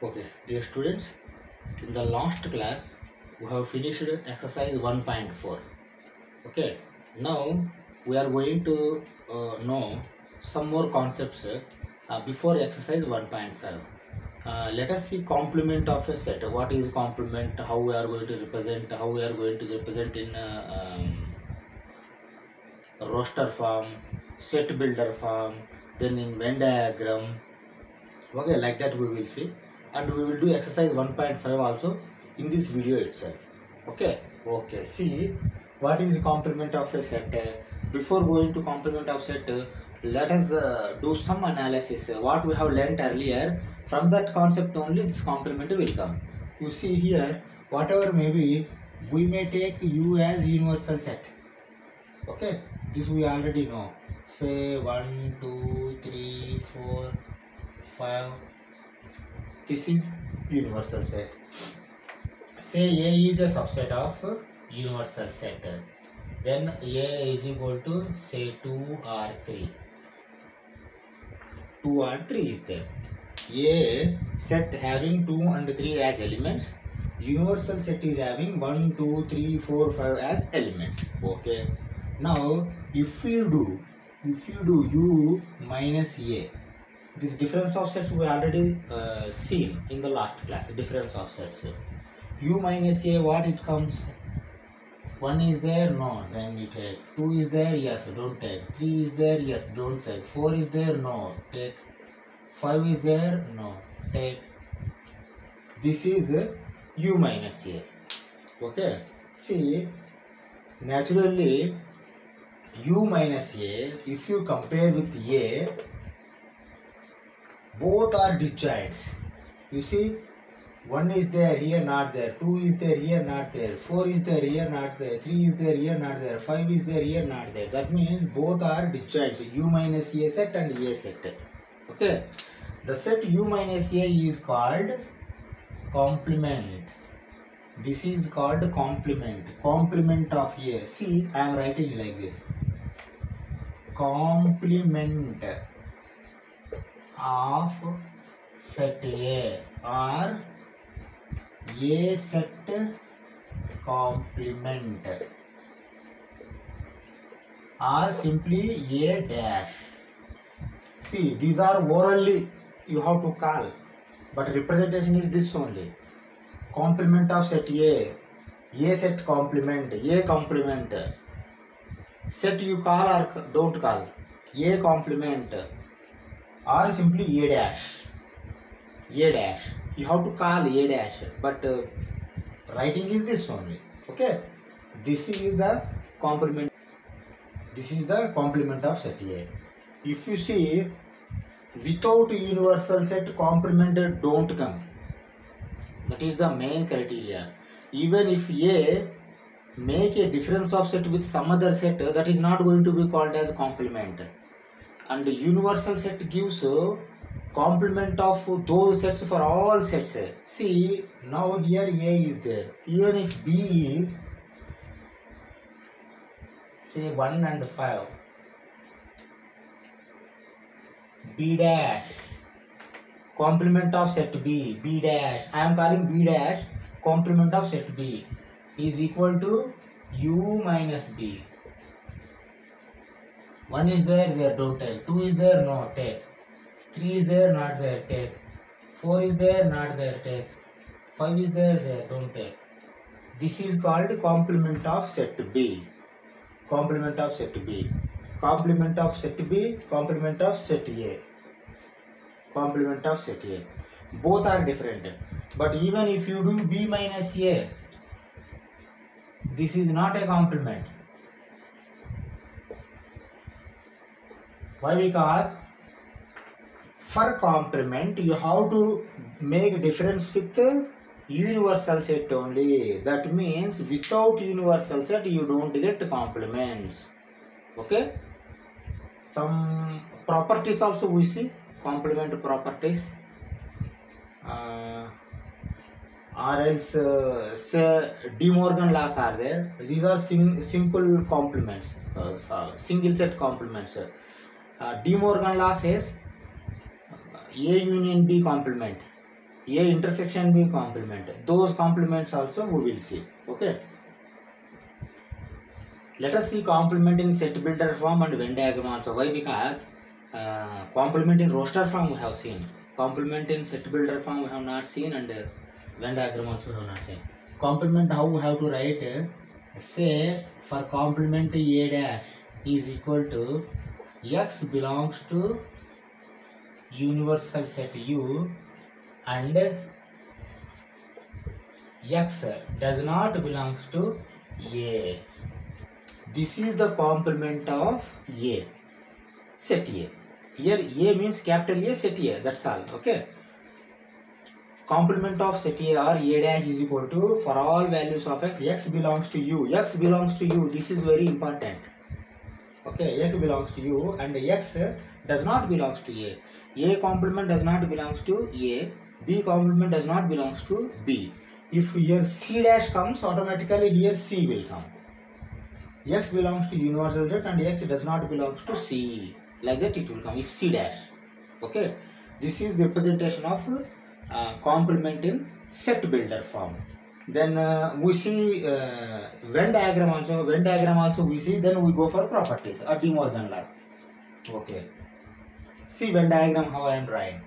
Okay, dear students, in the last class we have finished exercise 1.4. Okay, now we are going to uh, know some more concepts uh, before exercise 1.5. Uh, let us see complement of a set. What is complement? How we are going to represent? How we are going to represent in uh, um, roster form, set builder form, then in Venn diagram. Okay, like that we will see, and we will do exercise 1.5 also in this video itself. Okay, okay. See what is complement of a set. Before going to complement of set, let us uh, do some analysis. What we have learnt earlier from that concept only this complement will come. You see here, whatever may be, we may take U as universal set okay this we already know say 1 2 3 4 5 this is universal set. Say a is a subset of universal set. Then a is equal to say 2 or 3 2 or 3 is there. A set having 2 and 3 as elements. Universal set is having 1 2 3 4 5 as elements. Okay. Now if you do if you do u minus a this difference of sets we already uh, seen in the last class difference of sets. U minus a what it comes? 1 is there no then we take. 2 is there yes don't take. 3 is there yes don't take. 4 is there no take. 5 is there no take. This is uh, u minus a. Okay? See naturally u minus a if you compare with a both are disjoints. You see one is there here not there. Two is there here not there. Four is there here not there. Three is there here not there. Five is there here not there. That means both are disjoints. U minus a set and a set. Okay? The set u minus a is called complement. This is called complement. Complement of a. See i am writing like this. Complement of set A, और ये set complement. Or simply A dash. See these are orally you have to call but representation is this only complement of set A ये set complement ये complement set you call or don't call ये complement or simply a dash. A dash. You have to call a dash. But uh, writing is this only. Okay? This is the complement. This is the complement of set a. If you see without universal set complement don't come. That is the main criteria. Even if a make a difference of set with some other set that is not going to be called as complement and universal set gives complement of those sets for all sets. See now here a is there. Even if b is say 1 and 5 b dash. Complement of set b b dash. I am calling b dash complement of set b is equal to u minus b. 1 is there, there, don't take. 2 is there, no, take. 3 is there, not there, take. 4 is there, not there, take. 5 is there, there, don't take. This is called complement of set B. Complement of set B. Complement of set B, complement of set A. Complement of set A. Both are different. But even if you do B minus A, this is not a complement. Why? Because for complement you have to make difference with the universal set only. That means without universal set you don't get complements. Okay. Some properties also we see complement properties. Uh, or else uh, say De Morgan laws are there. These are sim simple complements, uh, uh, single set complements. De Morgan law says A union B complement A intersection B complement those complements also we will see okay let us see complement in set builder form and Venn diagram also why because complement in roster form we have seen complement in set builder form we have not seen and Venn diagram also we have not seen complement how we have to write say for complement A dash is equal to x belongs to universal set U and x does not belongs to A. This is the complement of A. Set A. Here A means capital A set A. That's all. Okay. Complement of set A or A dash is equal to for all values of x, x belongs to U. X belongs to U. This is very important. Okay, x belongs to U and x does not belongs to A. A complement does not belongs to A. B complement does not belongs to B. If here C dash comes, automatically here C will come. X belongs to universal set and X does not belongs to C. Like that it will come if C dash. Okay. This is the representation of uh, complement in set builder form. Then uh, we see uh, Venn diagram also. Venn diagram also we see. Then we go for properties or De Morgan laws. Okay. See Venn diagram how I am drawing.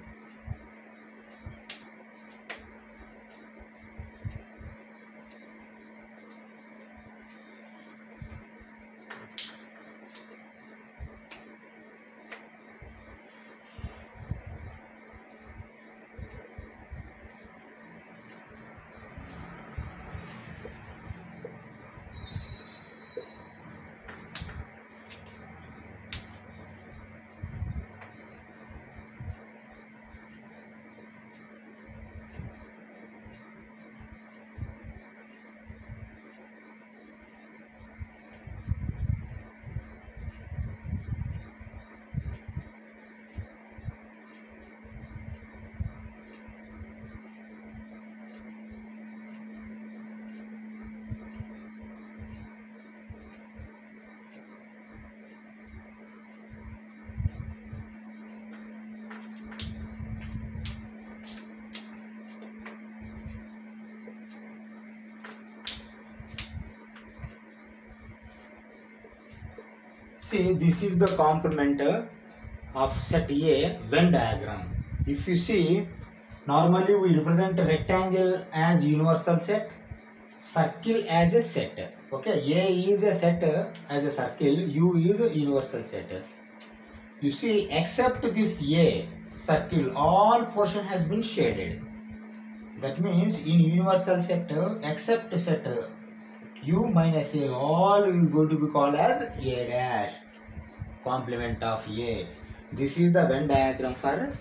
See, this is the complement of set A Venn diagram. If you see, normally we represent rectangle as universal set, circle as a set. Okay, A is a set as a circle, U is a universal set. You see, except this A circle, all portion has been shaded. That means in universal set, except set u minus a all will going to be called as a dash complement of a. This is the venn diagram for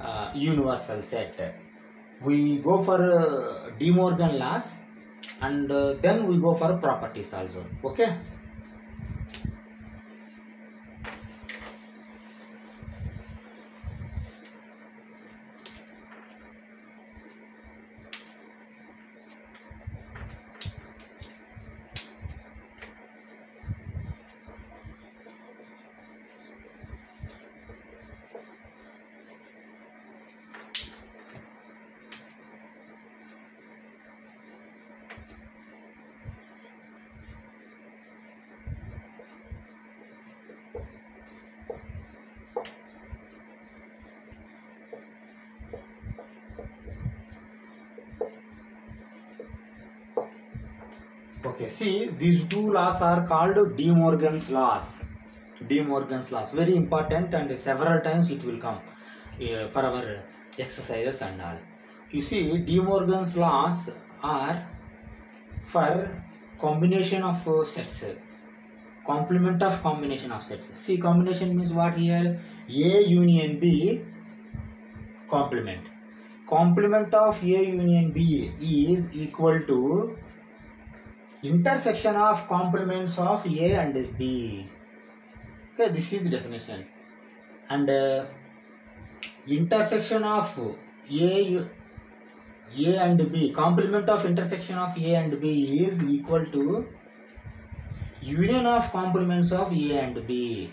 uh, universal set. We go for uh, de morgan laws and uh, then we go for properties also. Okay? Okay, see these laws are called De Morgan's laws. De Morgan's laws very important and several times it will come uh, for our exercises and all. You see De Morgan's laws are for combination of uh, sets, complement of combination of sets. See combination means what here? A union B complement. Complement of A union B is equal to intersection of complements of A and B. Okay, this is the definition. And uh, intersection of A, A and B, complement of intersection of A and B is equal to union of complements of A and B.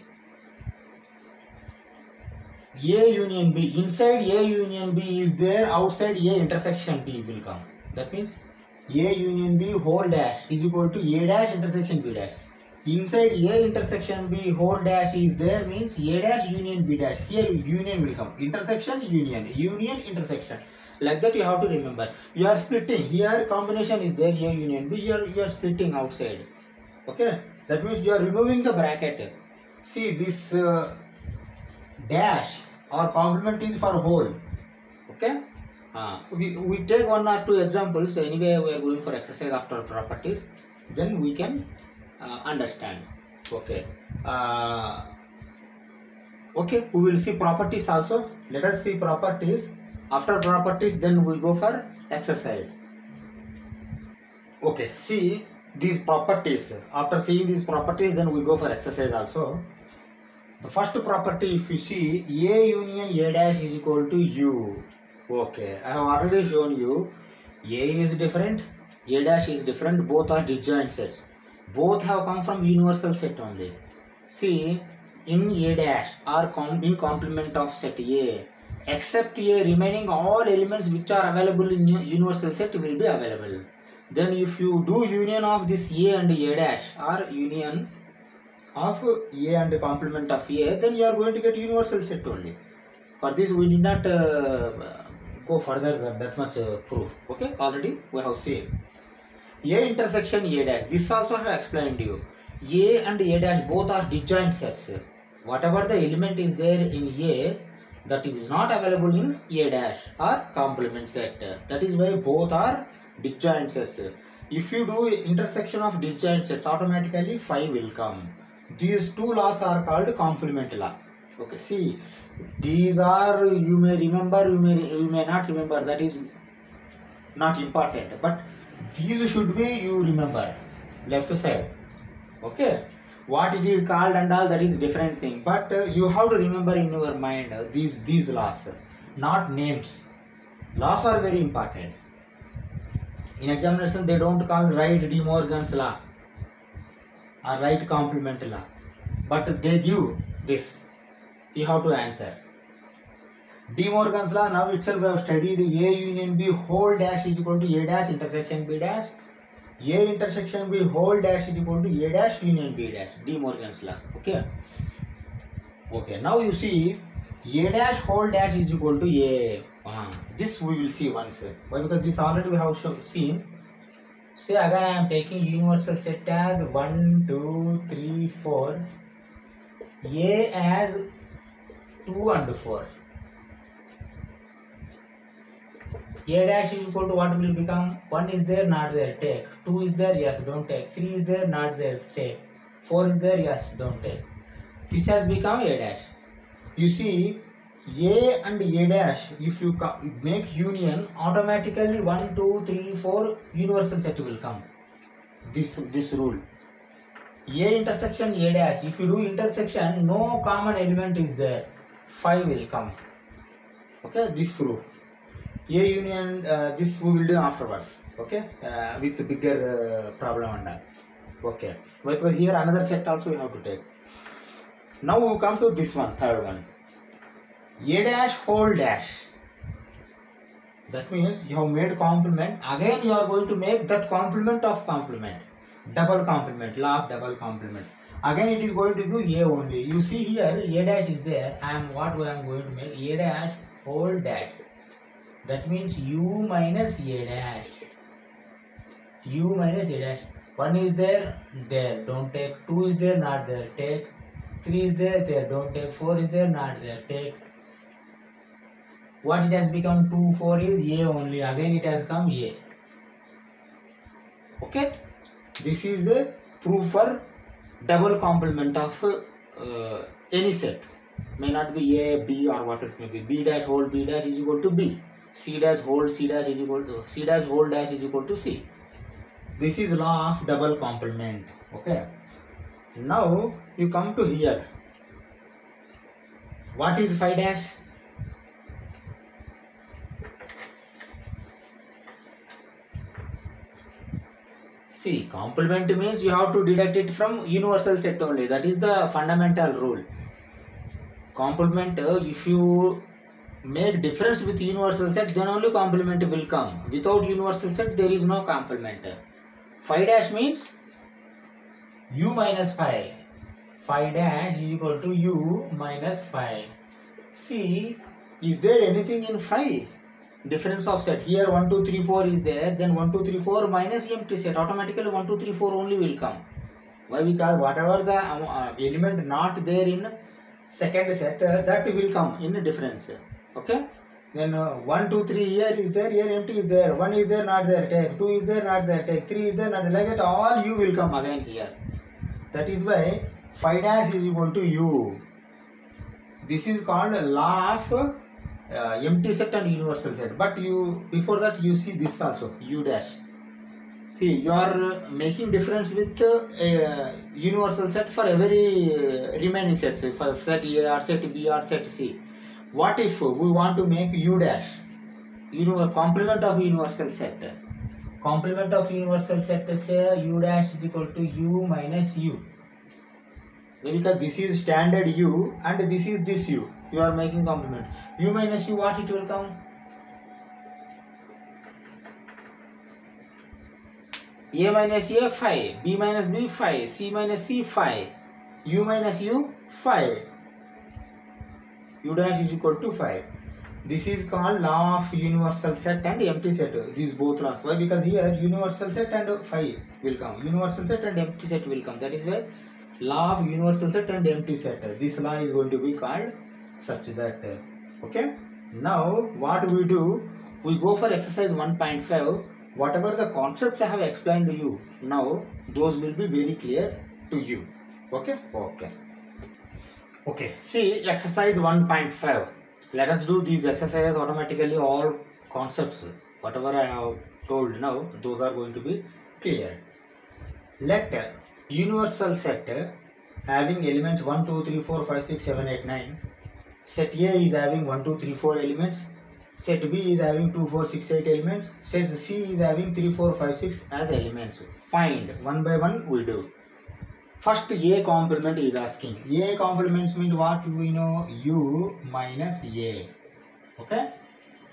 A union B. Inside A union B is there, outside A intersection B will come. That means A union B whole dash is equal to A dash intersection B dash. Inside A intersection B whole dash is there means A dash union B dash. Here union will come. Intersection union. Union intersection. Like that you have to remember. You are splitting. Here combination is there A union B. Here you are splitting outside. Okay. That means you are removing the bracket. See this uh, dash or complement is for whole okay we, we take one or two examples anyway we are going for exercise after properties. Then we can uh, understand. Okay. Uh, okay we will see properties also. Let us see properties. After properties then we go for exercise. Okay see these properties. After seeing these properties then we go for exercise also. The first property, if you see, A union A dash is equal to U. Okay, I have already shown you. A is different, A dash is different. Both are disjoint sets. Both have come from universal set only. See, in A dash or com in complement of set A, except A remaining all elements which are available in universal set will be available. Then if you do union of this A and A dash or union of A and complement of A, then you are going to get universal set only. For this, we did not uh, go further than that much uh, proof. Okay, already we have seen. A intersection A dash. This also I have explained you. A and A dash both are disjoint sets. Whatever the element is there in A, that is not available in A dash or complement set. That is why both are disjoint sets. If you do intersection of disjoint sets, automatically phi will come these two laws are called complement law okay see these are you may remember you may you may not remember that is not important. But these should be you remember left side. Okay? What it is called and all that is different thing. But uh, you have to remember in your mind uh, these these laws not names. Laws are very important. In examination they don't call right de morgan's law or right complement law. But they give this you have to answer. De Morgan's law now itself we have studied. A union B whole dash is equal to A dash intersection B dash. A intersection B whole dash is equal to A dash union B dash. De Morgan's law okay? Okay now you see A dash whole dash is equal to A. Uh, this we will see once. Why? Because this already we have seen. See again I am taking universal set as 1, 2, 3, 4. A as 2 and 4. A dash is equal to what will become? 1 is there, not there, take. 2 is there, yes, don't take. 3 is there, not there, take. 4 is there, yes, don't take. This has become A dash. You see, a and A dash, if you make union, automatically 1, 2, 3, 4 universal set will come. This, this rule. A intersection A dash, if you do intersection, no common element is there. 5 will come. Okay, this proof. A union, uh, this we will do afterwards. Okay, uh, with bigger uh, problem and all. Okay, because here another set also you have to take. Now we come to this one, third one. A dash whole dash. That means you have made complement. Again you are going to make that complement of complement. Double complement, of double complement. Again it is going to do A only. You see here A dash is there. I am what I am going to make A dash whole dash. That means U minus A dash. U minus A dash. 1 is there, there, don't take. 2 is there, not there, take. 3 is there, there, don't take. 4 is there, not there, take what it has become 2 4 is a only again it has come a okay this is the proof for double complement of uh, any set. May not be a b or what it may be. B dash whole b dash is equal to b. C dash whole c dash is equal to c dash whole dash is equal to c. This is law of double complement okay? Now you come to here. What is phi dash See, complement means you have to deduct it from universal set only. That is the fundamental rule. complement uh, if you make difference with universal set then only complement will come. Without universal set there is no complement. Phi dash means u minus phi. Phi dash is equal to u minus phi. See is there anything in phi difference of set. Here 1 2 3 4 is there. Then 1 2 3 4 minus empty set. Automatically 1 2 3 4 only will come. Why? Because whatever the uh, element not there in second set uh, that will come in difference. Okay? Then uh, 1 2 3 here is there here empty is there. 1 is there not there. Take 2 is there not there. Take 3 is there not there. Like that all u will come again here. That is why phi dash is equal to u. This is called law of uh, empty set and universal set. But you before that you see this also u dash. See you are uh, making difference with uh, universal set for every uh, remaining sets. For set a or set b or set c. What if we want to make u dash? You know complement of universal set. Complement of universal set say u dash is equal to u minus u. Because this is standard u and this is this u you are making complement u minus u what it will come a minus a phi b minus b phi c minus c phi u minus u phi u dash is equal to phi this is called law of universal set and empty set. These both laws. Why? Because here universal set and phi will come universal set and empty set will come that is why law of universal set and empty set. This law is going to be called such that okay? Now what we do we go for exercise 1.5 whatever the concepts i have explained to you now those will be very clear to you. Okay? Okay. Okay. See exercise 1.5 let us do these exercises automatically all concepts. Whatever i have told now those are going to be clear. Let universal set having elements 1 2 3 4 5 6 7 8 9 set a is having 1 2 3 4 elements. Set b is having 2 4 6 8 elements. Set c is having 3 4 5 6 as elements. Find. One by one we do. First a complement is asking. A complements mean what we know? U minus a. Okay?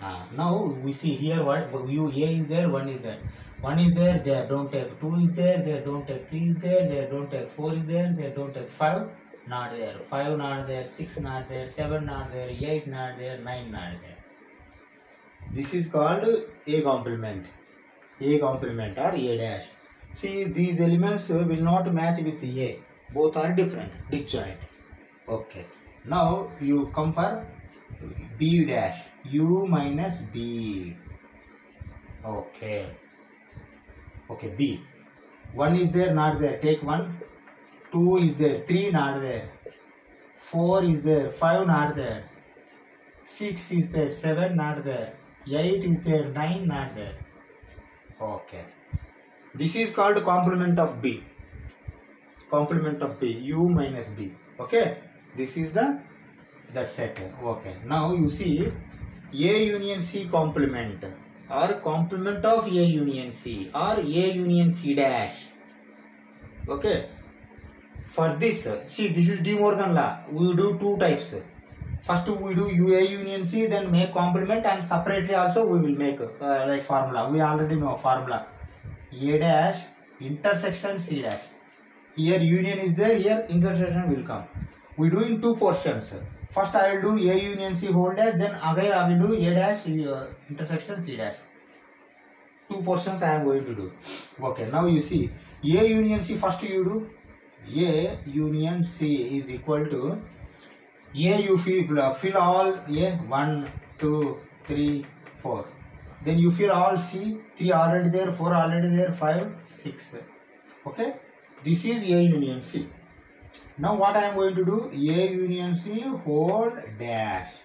Uh, now we see here what u a is there one is there. One is there there don't take. Two is there there don't take. Three is there there don't take. Four is there there don't take. Five not there five not there six not there seven not there eight not there nine not there. This is called a complement. A complement or a dash. See these elements will not match with a. Both are different disjoint. Okay. Now you come for b dash. U minus b. Okay. Okay b. One is there not there. Take one two is there three not there. Four is there five not there. Six is there seven not there. Eight is there nine not there. Okay. This is called complement of b. Complement of b u minus b. Okay? This is the that set. Okay. Now you see a union c complement or complement of a union c or a union c dash. Okay for this see this is de morgan law we do two types first we do ua union c then make complement and separately also we will make uh, like formula we already know formula a dash intersection c dash here union is there here intersection will come we do in two portions first i will do a union c whole dash then again i will do a dash uh, intersection c dash two portions i am going to do okay now you see a union c first you do ये union C is equal to ये you fill fill all ये one two three four then you fill all C three already there four already there five six okay this is A union C now what I am going to do A union C whole dash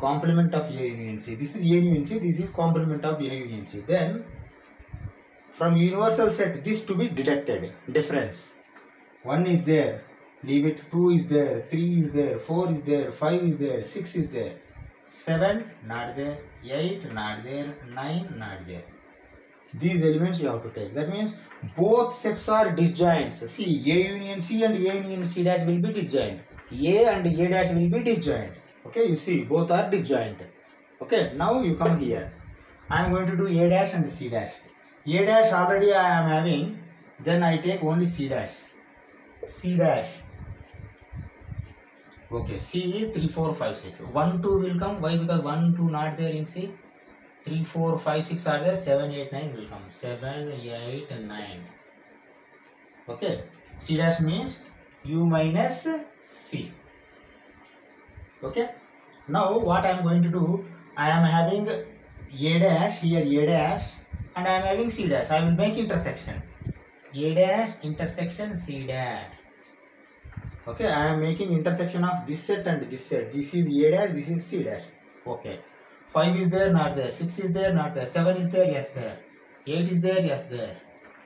complement of A union C this is A union C this is complement of A union C then from universal set this to be deducted difference. 1 is there leave it. 2 is there 3 is there 4 is there 5 is there 6 is there. 7 not there. 8 not there. 9 not there. These elements you have to take. That means both sets are disjoints see a union c and a union c dash will be disjoint. A and A dash will be disjoint. Okay, you see both are disjoint. Okay, now you come here. I am going to do A dash and C dash. A dash already I am having, then I take only C dash. C dash. Okay, C is 3, 4, 5, 6. 1, 2 will come. Why? Because 1, 2 not there in C. 3, 4, 5, 6 are there. 7, 8, 9 will come. 7, 8, 9. Okay. C dash means U minus C. Okay. Now what I am going to do, I am having A dash, here A dash and I am having C dash. I will make intersection. A dash intersection C dash. Okay, I am making intersection of this set and this set. This is A dash, this is C dash. Okay. 5 is there, not there. 6 is there, not there. 7 is there, yes there. 8 is there, yes there.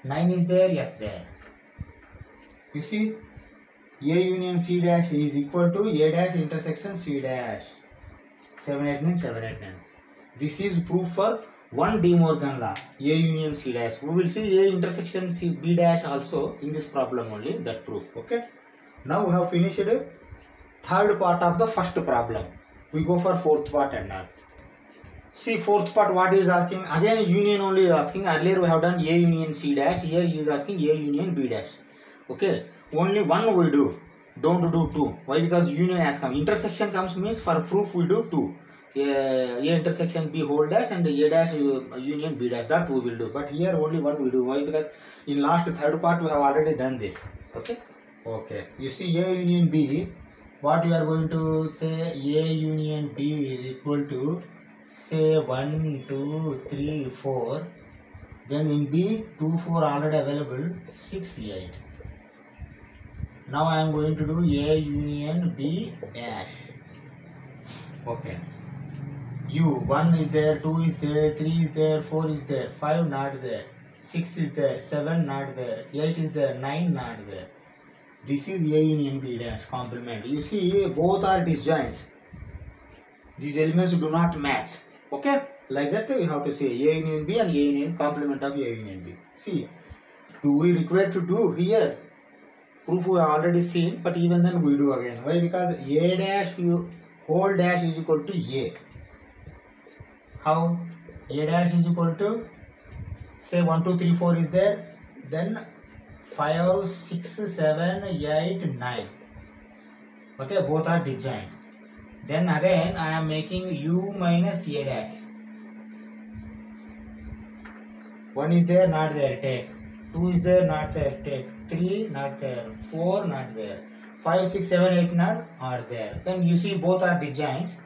9 is there, yes there. You see, A union C dash is equal to A dash intersection C dash. 789, 789. This is proof for one De Morgan law. A union C dash. We will see A intersection C B dash also in this problem only. That proof. Okay. Now we have finished third part of the first problem. We go for fourth part and all. See fourth part what is asking again union only is asking earlier we have done A union C dash here he is asking A union B dash okay only one we do don't do two why because union has come intersection comes means for proof we do two a, a intersection B whole dash and A dash uh, union B dash. That we will do. But here only one we do. Why? Because in last third part we have already done this. Okay. Okay. You see A union B what you are going to say? A union B is equal to say 1 2 3 4 then in B 2 4 already available 6 8 now I am going to do A union B dash. Okay U 1 is there 2 is there 3 is there 4 is there 5 not there 6 is there 7 not there 8 is there 9 not there. This is A union B dash complement. You see both are disjoints. These elements do not match. Okay? Like that you have to say a union b and a union complement of a union b. See do we require to do here? Proof we already seen but even then we do again. Why? Because a dash you whole dash is equal to a how a dash is equal to say 1 2 3 4 is there then 5 6 7 8 9 okay both are disjoint then again I am making u minus a dash. One is there, not there, take. Two is there, not there, take. Three, not there. Four, not there. Five, six, seven, eight, not are there. Then you see both are disjoints.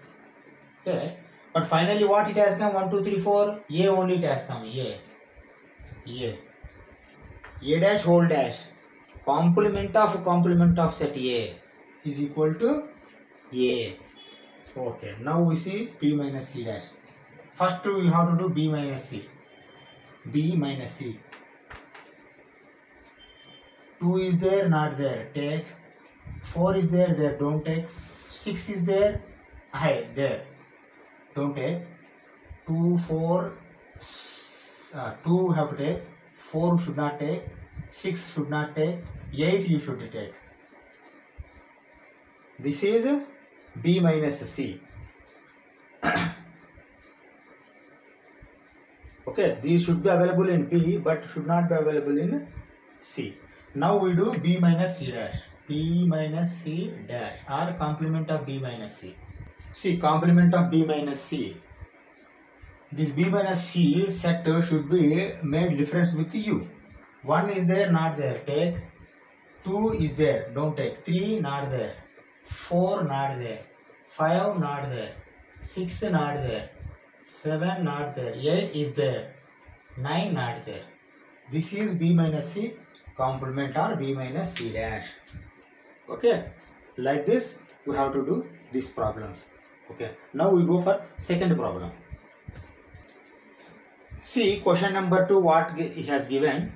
Okay. But finally what it has come? One, two, three, four. A only it has come. A. A. A dash whole dash. Complement of complement of set A is equal to A. Okay, now we see B minus C dash. First we have to do B minus C. B minus C. 2 is there, not there, take. 4 is there, there, don't take. 6 is there, hi, there, don't take. 2, 4, uh, 2 have to take. 4 should not take. 6 should not take. 8 you should take. This is B minus C. okay, these should be available in B but should not be available in C. Now we do B minus C dash. B minus C dash or complement of B minus C. See complement of B minus C. This B minus C sector should be made difference with U. 1 is there, not there, take. 2 is there, don't take. 3 not there. 4 not there. 5 not there. 6 not there. 7 not there. 8 is there. 9 not there. This is B minus C complement or B minus C dash. Okay. Like this we have to do these problems. Okay. Now we go for second problem. See question number 2 what he has given.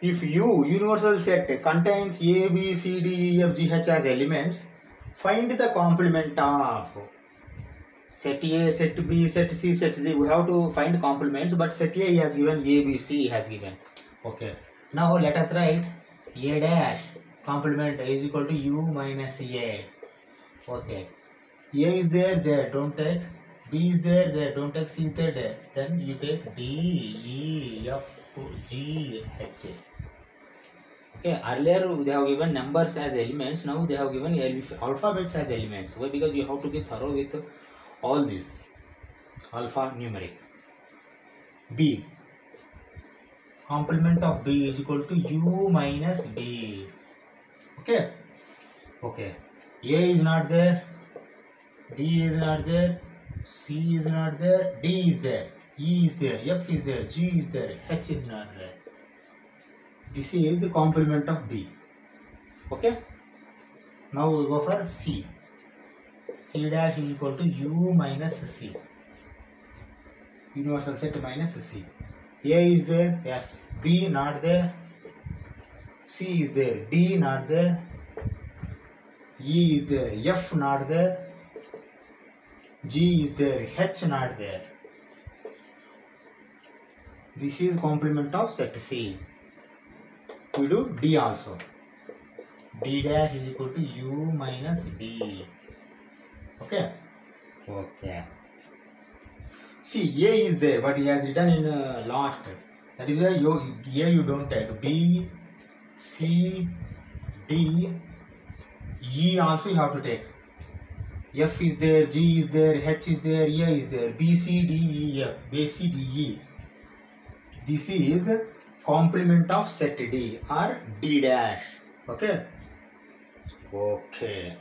If U universal set contains A, B, C, D, E, F, G, H as elements, find the complement of set A, set B, set C, set Z. We have to find complements, but set A has given A, B, C has given. Okay. Now let us write A dash complement is equal to u minus a. Okay. A is there, there, don't take. B is there, there, don't take. C is there, there. Then you take D, E, F, G, H. Okay, earlier they have given numbers as elements, now they have given alphabets as elements. Why? Because you have to be thorough with all this. Alpha numeric. B. Complement of B is equal to U minus B. Okay. Okay. A is not there. D is not there. C is not there. D is there. E is there. F is there. G is there. H is not there. This is the complement of B. Okay. Now we go for C. C dash is equal to U minus C. Universal set minus C. A is there. Yes. B not there. C is there. D not there. E is there. F not there. G is there. H not there. This is complement of set C. We do D also. D dash is equal to U minus D. Okay. Okay. See, A is there, but he has written in uh, last. That is why you, A you don't take. B, C, D, E also you have to take. F is there, G is there, H is there, A is there, B, C, D, E, F, B, C, D, E. This is complement of set D or D dash. Okay. Okay.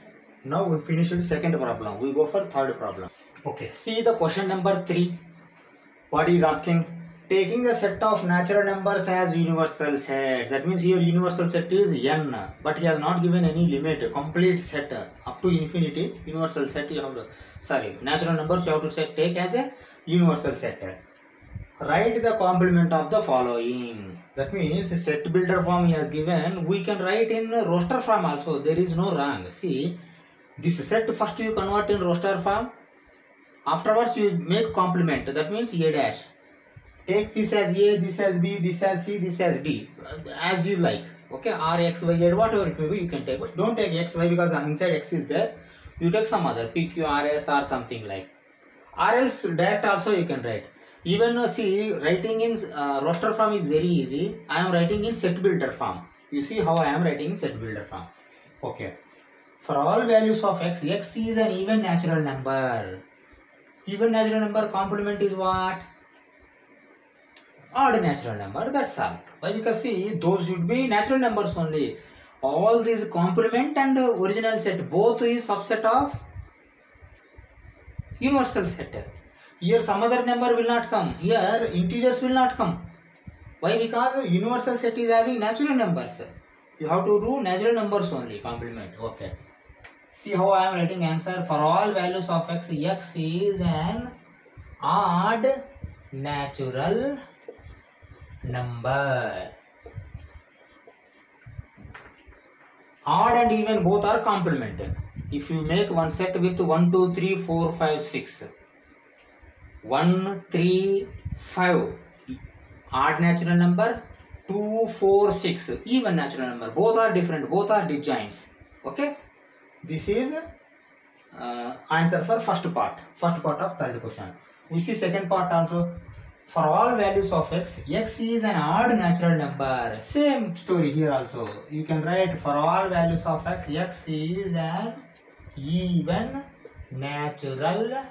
Now we finish the second problem. We go for third problem. Okay. See the question number three. What is asking? Taking the set of natural numbers as universal set. That means here universal set is n. But he has not given any limit. Complete set up to infinity. Universal set you have to, sorry natural numbers you have to take as a universal set. Write the complement of the following. That means set builder form he has given. We can write in roster form also. There is no wrong. See this set first you convert in roster form afterwards you make complement that means a dash take this as a this as b this as c this as d as you like. Okay? R x y z whatever it may be you can take. But don't take x y because inside x is there. You take some other p q r s or something like. Or else direct also you can write. Even uh, see writing in uh, roster form is very easy. I am writing in set builder form. You see how i am writing in set builder form. Okay. For all values of x, x is an even natural number. Even natural number complement is what? Odd natural number, that's all. Why? Because see, those should be natural numbers only. All these complement and original set, both is subset of universal set. Here some other number will not come. Here integers will not come. Why? Because universal set is having natural numbers. You have to do natural numbers only, complement. Okay. See how I am writing answer for all values of x. x is an odd natural number. Odd and even both are complemented. If you make one set with 1, 2, 3, 4, 5, 6. 1, 3, 5. Odd natural number. 2, 4, 6. Even natural number. Both are different. Both are disjoints. Okay. This is uh, answer for first part. First part of third question. We see second part also. For all values of x, x is an odd natural number. Same story here also. You can write for all values of x, x is an even natural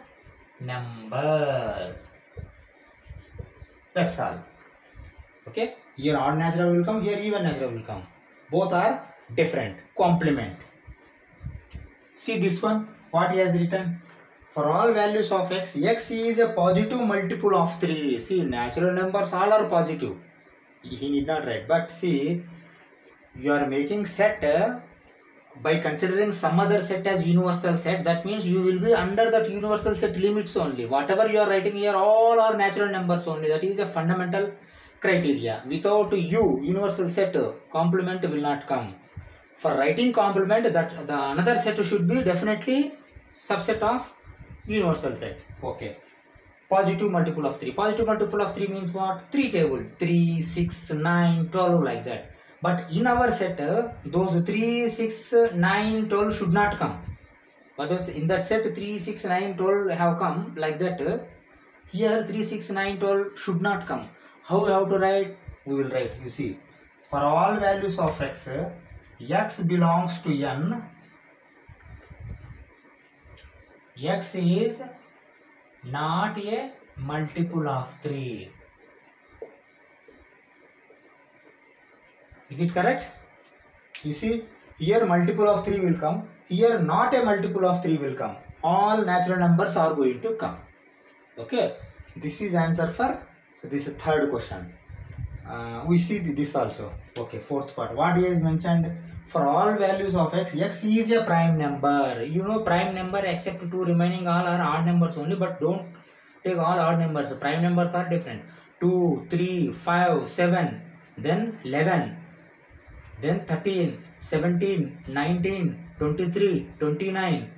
number. That's all. Okay. Here odd natural will come, here even natural will come. Both are different. Complement. See this one, what he has written. For all values of x, x is a positive multiple of 3. See, natural numbers all are positive. He need not write. But see, you are making set uh, by considering some other set as universal set. That means you will be under that universal set limits only. Whatever you are writing here, all are natural numbers only. That is a fundamental criteria. Without u, universal set, complement will not come for writing complement that the another set should be definitely subset of universal set. Okay. Positive multiple of 3 positive multiple of 3 means what? 3 table. 3 6 9 12 like that. But in our set those 3 6 uh, 9 12 should not come. But in that set 3 6 9 12 have come like that here 3 6 9 12 should not come. How we have to write? We will write. You see for all values of x x belongs to n x is not a multiple of 3 is it correct? You see here multiple of 3 will come. Here not a multiple of 3 will come. All natural numbers are going to come. Okay. This is answer for this third question uh, we see th- this also. Okay fourth part. What is mentioned for all values of x x is a prime number. You know prime number except two remaining all are odd numbers only but don't take all odd numbers. Prime numbers are different. 2 3 5 7 then 11 then 13 17 19 23 29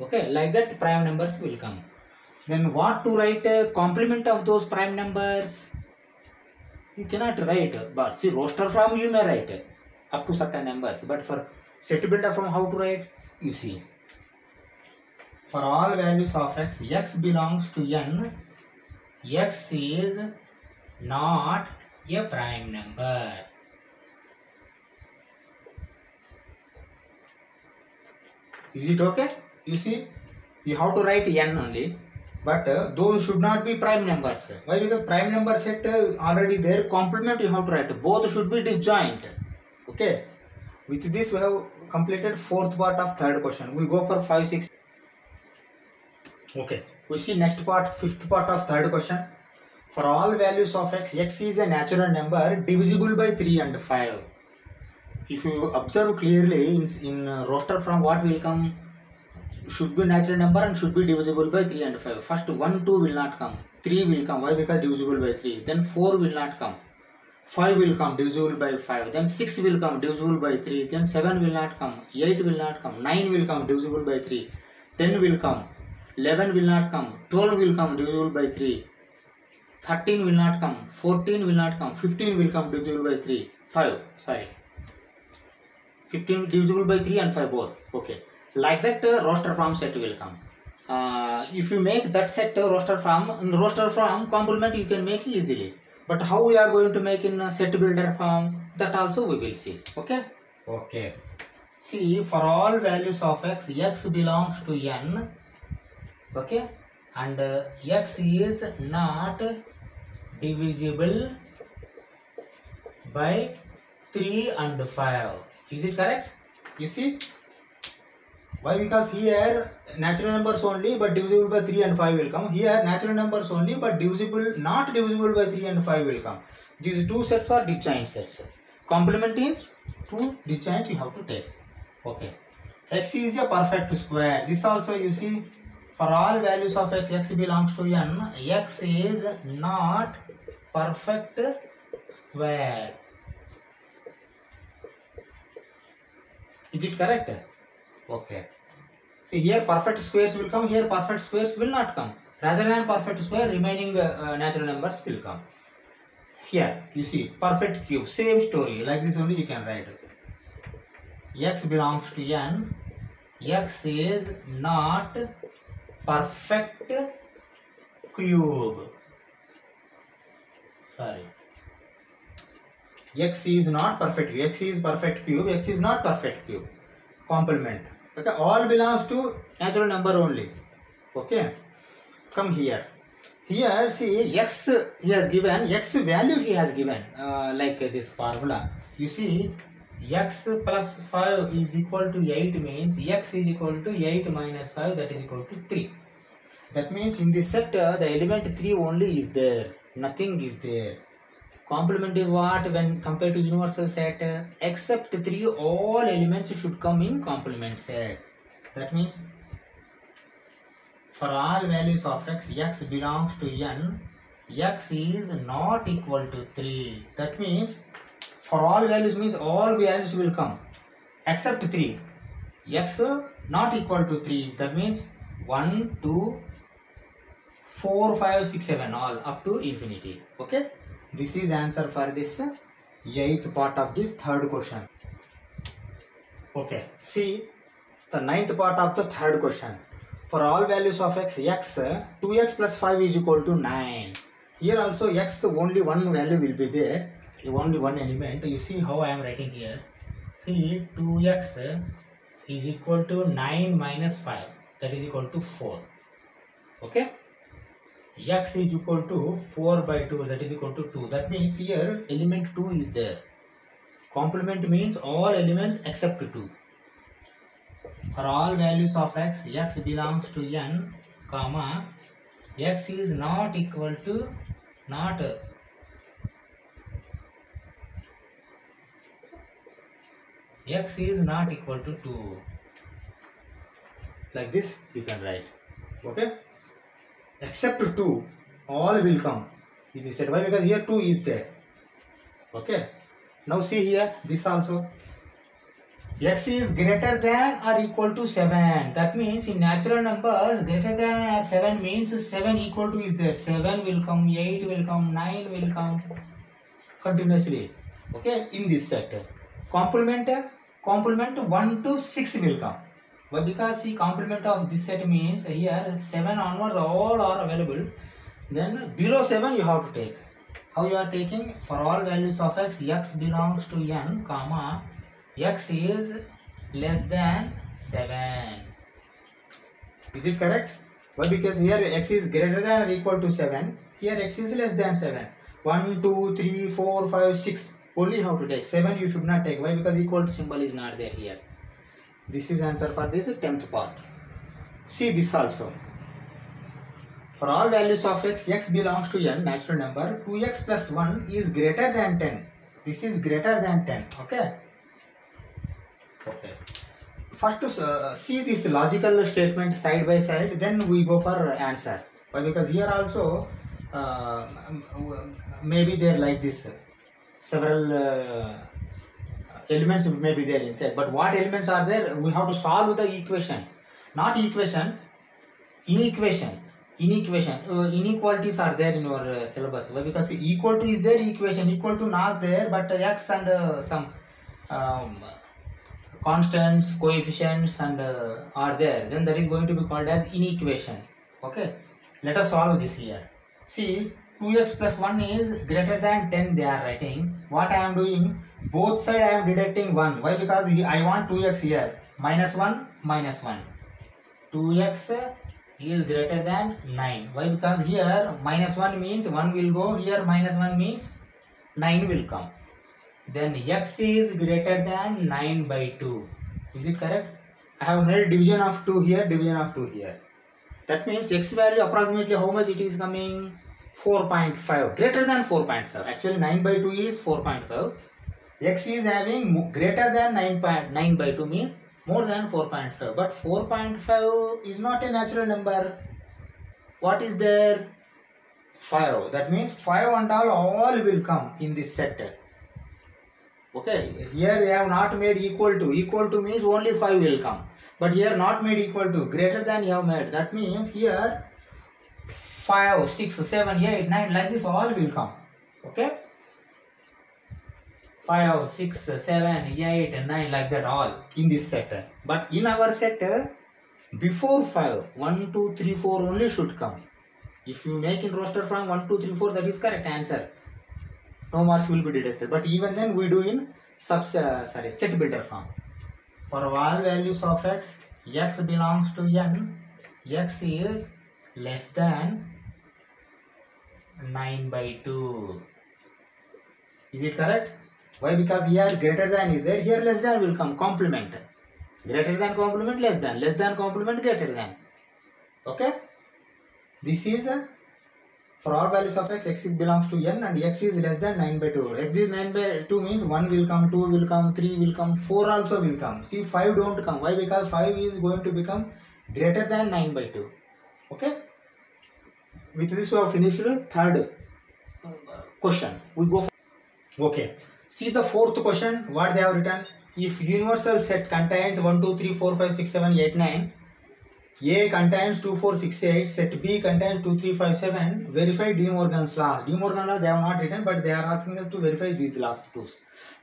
okay like that prime numbers will come. Then what to write a complement of those prime numbers you cannot write but see roster form you may write up to certain numbers but for set builder form how to write you see. For all values of x x belongs to n x is not a prime number. Is it okay? You see you have to write n only but uh, those should not be prime numbers. Why? Because prime number set uh, already there complement you have to write. Both should be disjoint. Okay? With this we have completed fourth part of third question. We go for five six. Okay. We see next part fifth part of third question. For all values of x x is a natural number divisible by 3 and 5 if you observe clearly in, in uh, roster form what will come should be natural number and should be divisible by 3 and 5 first 1 2 will not come. 3 will come. Why? Because divisible by 3 then 4 will not come. 5 will come divisible by 5 then 6 will come divisible by 3 then 7 will not come. 8 will not come. 9 will come divisible by 3 10 will come. 11 will not come. 12 will come divisible by 3 13 will not come. 14 will not come. 15 will come divisible by 3 5 sorry. 15 divisible by 3 and 5 both. Okay like that uh, roster form set will come. Uh, if you make that set uh, roster form in roster form complement you can make easily. But how we are going to make in uh, set builder form that also we will see. Okay? Okay. See for all values of x x belongs to n. Okay? And uh, x is not divisible by 3 and 5 is it correct? You see why? Because here natural numbers only but divisible by 3 and 5 will come. Here natural numbers only but divisible not divisible by 3 and 5 will come. These two sets are disjoint sets complement is two disjoint you have to take. Okay. X is a perfect square. This also you see for all values of x x belongs to n. X is not perfect square. Is it correct okay. See here perfect squares will come here perfect squares will not come. Rather than perfect square remaining uh, natural numbers will come. Here you see perfect cube same story. Like this only you can write. X belongs to n. X is not perfect cube. Sorry. X is not perfect cube. x is perfect cube x is not perfect cube. Complement okay all belongs to natural number only. Okay come here. Here see x he has given x value he has given uh, like this formula. You see x plus 5 is equal to 8 means x is equal to 8 minus 5 that is equal to 3 that means in this set the element 3 only is there. Nothing is there complement is what when compared to universal set except 3 all elements should come in complement set. That means for all values of x x belongs to n x is not equal to 3 that means for all values means all values will come except 3 x not equal to 3 that means 1 2 4 5 6 7 all up to infinity. Okay this is answer for this eighth part of this third question. Okay, see the ninth part of the third question. For all values of x, x 2x plus 5 is equal to 9. Here also x only one value will be there, only one element. You see how I am writing here. See 2x is equal to 9 minus 5 that is equal to 4. Okay x is equal to 4 by 2 that is equal to 2 that means here element 2 is there. Complement means all elements except 2 for all values of x x belongs to n comma x is not equal to not x is not equal to 2 like this you can write. Okay except 2 all will come. In this set why because here 2 is there. Okay? Now see here this also. X is greater than or equal to 7 that means in natural numbers greater than or 7 means 7 equal to is there. 7 will come 8 will come 9 will come continuously. Okay? In this set complement complement 1 to 6 will come but because the complement of this set means here 7 onwards all are available. Then below 7 you have to take. How you are taking? For all values of x, x belongs to n, comma, x is less than 7. Is it correct? Well, because here x is greater than or equal to 7. Here x is less than 7. 1, 2, 3, 4, 5, 6. Only how to take. 7 you should not take. Why? Because equal to symbol is not there here. This is answer for this 10th part. See this also. For all values of x, x belongs to n natural number. 2x plus 1 is greater than 10. This is greater than 10. Okay. Okay. First to uh, see this logical statement side by side, then we go for answer. Why? Because here also uh, maybe they're like this. Several uh, elements may be there inside but what elements are there we have to solve the equation. Not equation inequation. Inequation uh, inequalities are there in your uh, syllabus. Why? because equal to is there equation equal to not there but x and uh, some um, constants coefficients and uh, are there. Then that is going to be called as inequation. Okay? Let us solve this here. See 2x plus 1 is greater than 10 they are writing. What i am doing both side I am deducting 1. Why? Because I want 2x here. Minus 1, minus 1. 2x is greater than 9. Why? Because here minus 1 means 1 will go. Here minus 1 means 9 will come. Then x is greater than 9 by 2. Is it correct? I have made division of 2 here, division of 2 here. That means x value approximately how much it is coming? 4.5. Greater than 4.5. Actually 9 by 2 is 4.5 x is having greater than 9, 9 by 2 means more than 4.5 but 4.5 is not a natural number. What is there? 5 that means 5 and all all will come in this set okay? Here we have not made equal to equal to means only 5 will come. But here not made equal to greater than you have made. That means here 5 6 7 8 9 like this all will come. Okay 5, 6, 7, 8, 9 like that all in this set. But in our set, before 5, 1, 2, 3, 4 only should come. If you make in roster form 1, 2, 3, 4 that is correct answer. No marks will be deducted. But even then we do in sub, uh, sorry, set builder form. For all values of x, x belongs to n, x is less than 9 by 2. Is it correct? Why? Because here greater than is there, here less than will come, complement. Greater than complement, less than, less than complement, greater than. Okay? This is a, for all values of x, x belongs to n and x is less than 9 by 2. x is 9 by 2 means 1 will come, 2 will come, 3 will come, 4 also will come. See 5 don't come. Why? Because 5 is going to become greater than 9 by 2. Okay? With this we have finished third question. We go for, okay. See the fourth question, what they have written. If universal set contains 1, 2, 3, 4, 5, 6, 7, 8, 9, A contains 2468, set B contains 2357, verify De Morgan's laws. De Morgan law they have not written, but they are asking us to verify these laws too.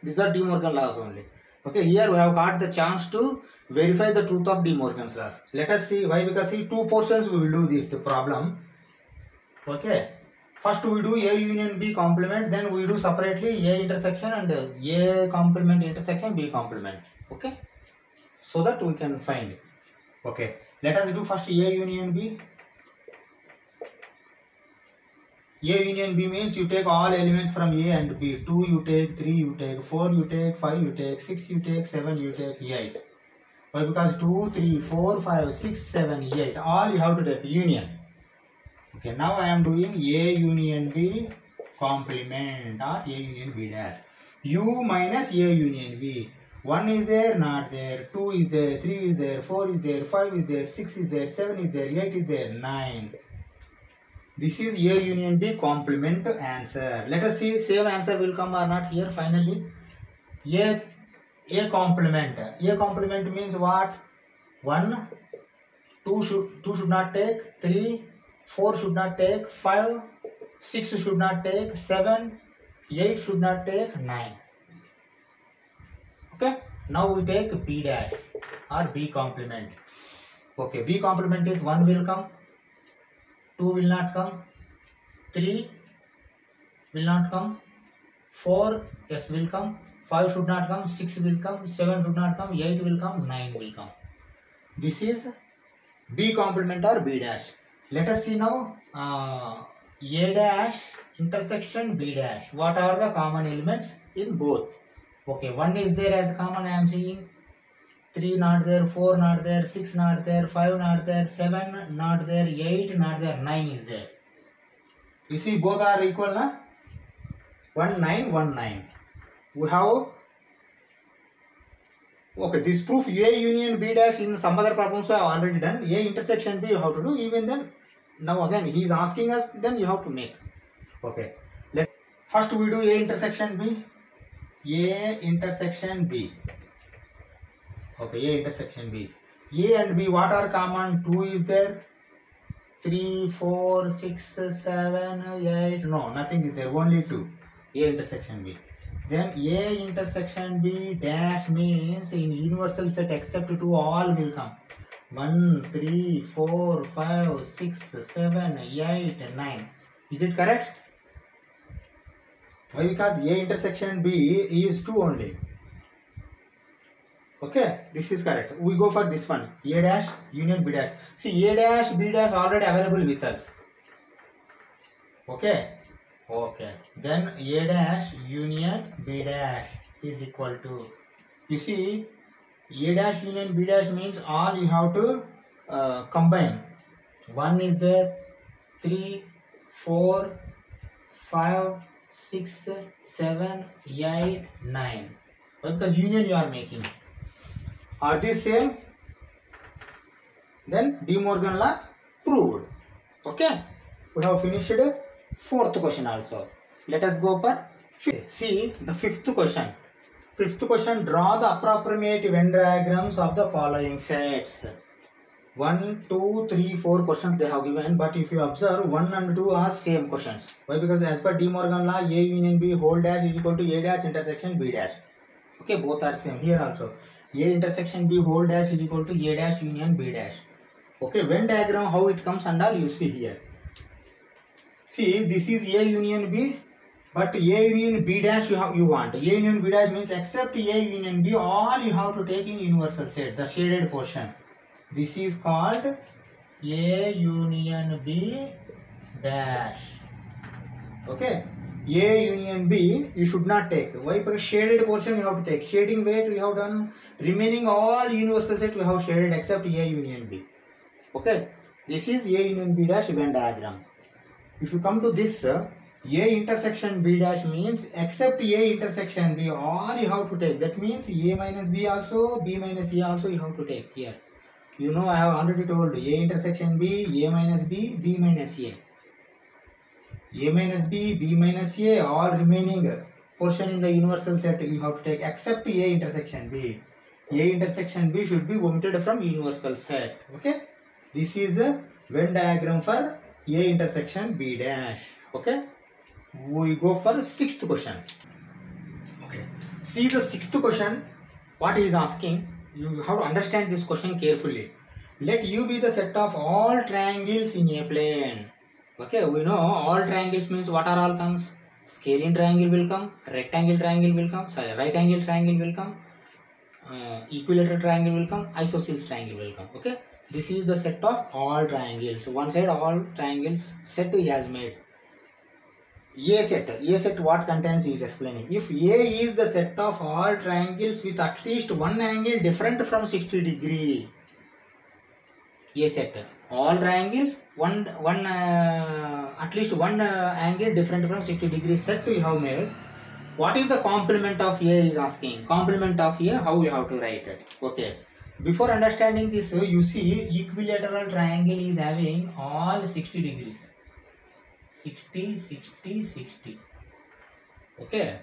These are De Morgan laws only. Okay, here we have got the chance to verify the truth of De Morgan's laws. Let us see why because see two portions we will do this the problem. Okay, first we do A union B complement, then we do separately A intersection and A complement intersection B complement. Okay, so that we can find. Okay, let us do first A union B. A union B means you take all elements from A and B. 2 you take, 3 you take, 4 you take, 5 you take, 6 you take, 7 you take, 8. Why? Because 2, 3, 4, 5, 6, 7, 8. All you have to take union. Okay, now I am doing A union B complement or A union B dash. U minus A union B. 1 is there, not there. 2 is there, 3 is there, 4 is there, 5 is there, 6 is there, 7 is there, 8 is there, 9. This is A union B complement answer. Let us see same answer will come or not here finally. A, A complement. A complement means what? 1, 2 should, 2 should not take, 3, four should not take five six should not take seven eight should not take nine okay now we take B dash और B complement okay B complement is one will come two will not come three will not come four yes will come five should not come six will come seven should not come eight will come nine will come this is B complement और B dash Let us see now uh, A dash intersection B dash. What are the common elements in both? Okay, 1 is there as common I am seeing. 3 not there, 4 not there, 6 not there, 5 not there, 7 not there, 8 not there, 9 is there. You see both are equal na? 1 9 1 9. We have okay this proof A union B dash in some other problems I have already done. A intersection B you have to do even then now again he is asking us then you have to make. Okay. Let first we do A intersection B. A intersection B. Okay, A intersection B. A and B, what are common? 2 is there. 3, 4, 6, 7, 8. No, nothing is there. Only 2. A intersection B. Then A intersection B dash means in universal set except 2 all will come. 1, 3, 4, 5, 6, 7, 8, 9. Is it correct? Why? Because A intersection B is 2 only. Okay, this is correct. We go for this one. A dash union B dash. See, A dash B dash already available with us. Okay. Okay. Then A dash union B dash is equal to. You see, A dash union B dash means all you have to uh, combine. One is there. Three, four, five, six, seven, eight, nine. Because union you are making. Are these same? Then De Morgan law proved. Okay. We have finished fourth question also. Let us go for. See the fifth question. Fifth question. Draw the approximate Venn diagrams of the following sets. One, two, three, four questions they have given, but if you observe, one and two are same questions. Why? Because as per De Morgan law, A union B whole dash is equal to A dash intersection B dash. Okay, both are same here also. A intersection B whole dash is equal to A dash union B dash. Okay, Venn diagram how it comes and all you see here. See, this is A union B, but A union B dash you have you want. A union B dash means except A union B, all you have to take in universal set, the shaded portion. This is called A union B dash. Okay. A union B you should not take. Why? Because shaded portion you have to take. Shading weight we have done. Remaining all universal set we have shaded except A union B. Okay. This is A union B dash Venn diagram. If you come to this, A intersection B dash means except A intersection B, all you have to take. That means A minus B also, B minus A also you have to take here. You know, I have already told A intersection B, A minus B, B minus A. A minus B, B minus A, all remaining portion in the universal set you have to take except A intersection B. A intersection B should be omitted from universal set. Okay. This is a Venn diagram for A intersection B dash. Okay. We go for sixth question. Okay. See the sixth question. What he is asking. You have to understand this question carefully. Let U be the set of all triangles in a plane. Okay. We know all triangles means what are all comes. Scalene triangle will come. Rectangle triangle will come. Sorry, right angle triangle will come. Uh, equilateral triangle will come. Isosceles triangle will come. Okay this is the set of all triangles one side all triangles set he has made a set. A set what contains is explaining. If a is the set of all triangles with at least one angle different from 60 degree a set. All triangles one one uh, at least one uh, angle different from 60 degree set we have made. What is the complement of a is asking. Complement of a how we have to write it. Okay. Before understanding this, you see equilateral triangle is having all 60 degrees. 60, 60, 60. Okay.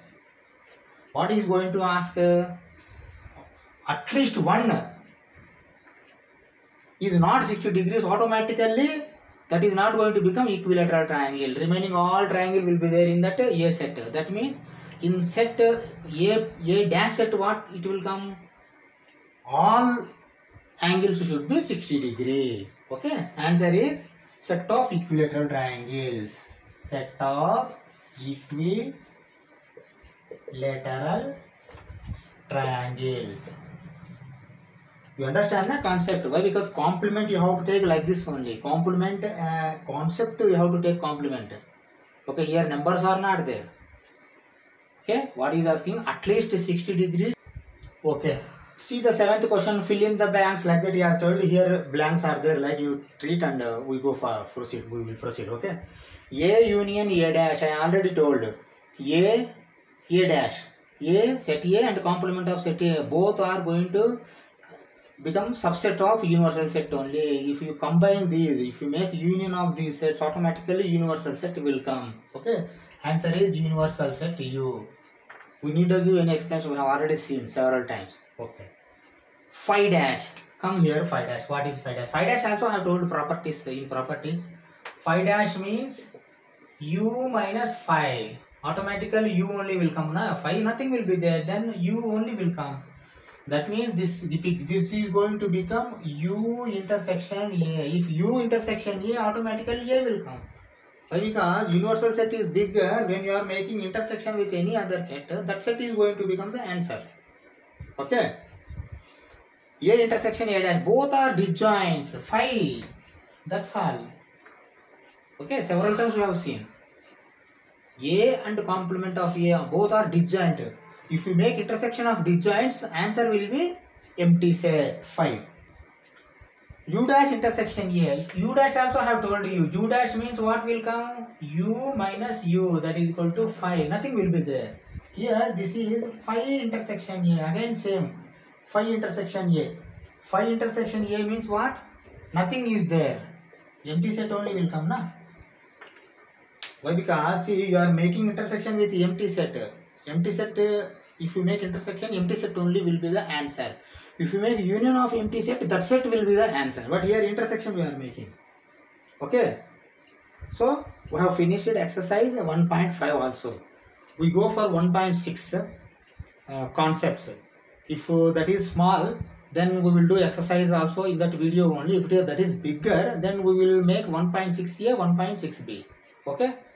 What is going to ask? Uh, at least one is not 60 degrees automatically that is not going to become equilateral triangle remaining all triangle will be there in that a set that means in set a a dash set what it will come all angles should be 60 degree. Okay, answer is set of equilateral triangles. Set of equilateral triangles. You understand the concept? Why? Because complement you have to take like this only. Complement uh, concept you have to take complement. Okay, here numbers are not there. Okay, what is asking? At least 60 degrees. Okay, See the seventh question, fill in the blanks like that he has told here blanks are there like you treat and uh, we go for proceed, we will proceed, okay. A union A dash, I already told. A, A dash. A, set A and complement of set A, both are going to become subset of universal set only. If you combine these, if you make union of these sets, automatically universal set will come, okay. Answer is universal set U. We need to give an explanation we have already seen several times. Okay. Phi dash. Come here, phi dash. What is phi dash? Phi dash also have told properties in properties. Phi dash means u minus phi. Automatically u only will come. Na? Phi nothing will be there. Then u only will come. That means this this is going to become u intersection a. If u intersection a, automatically a will come. Because universal set is bigger when you are making intersection with any other set. That set is going to become the answer. Okay. A intersection A dash. Both are disjoints. Phi. That's all. Okay. Several times we have seen. A and complement of A both are disjoint. If you make intersection of disjoints, answer will be empty set. Phi. U dash intersection A. U dash also have told you. U dash means what will come? U minus U that is equal to phi. Nothing will be there. Here this is phi intersection A. Again same. Phi intersection A. Phi intersection A means what? Nothing is there. Empty set only will come na. Why? Because see you are making intersection with empty set. Empty set if you make intersection empty set only will be the answer. If you make union of empty set, that set will be the answer. But here intersection we are making. Okay. So we have finished exercise 1.5 also. We go for 1.6 uh, concepts. If uh, that is small, then we will do exercise also in that video only. If that is bigger, then we will make 1.6a, 1.6b. Okay.